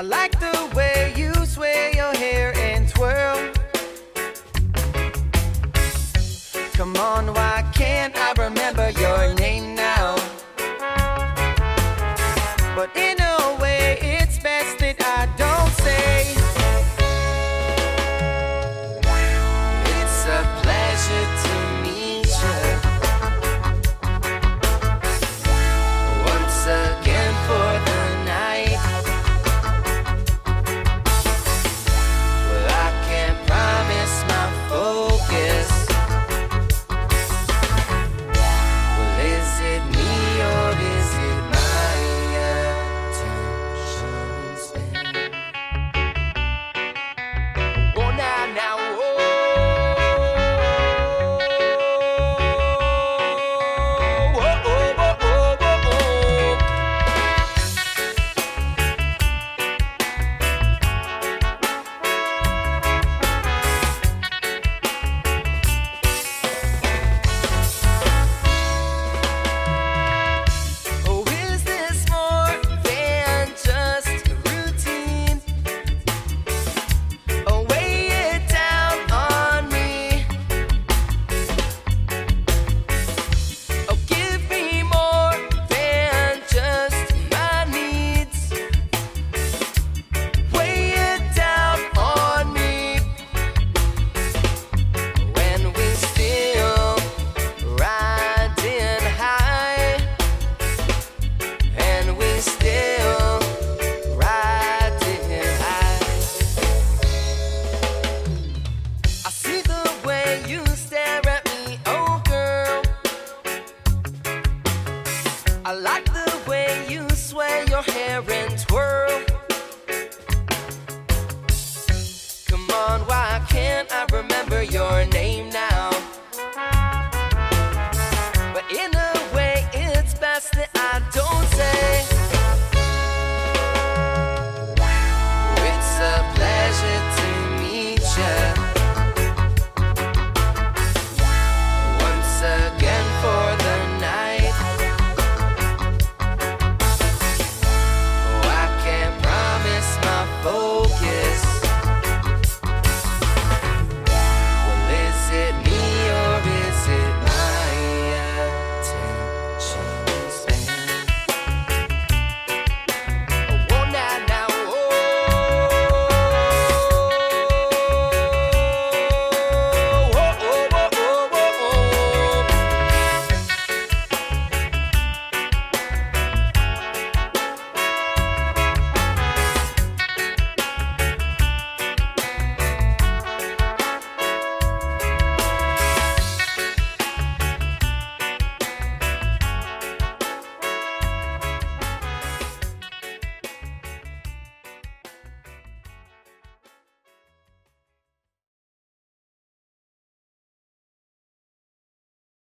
I like the way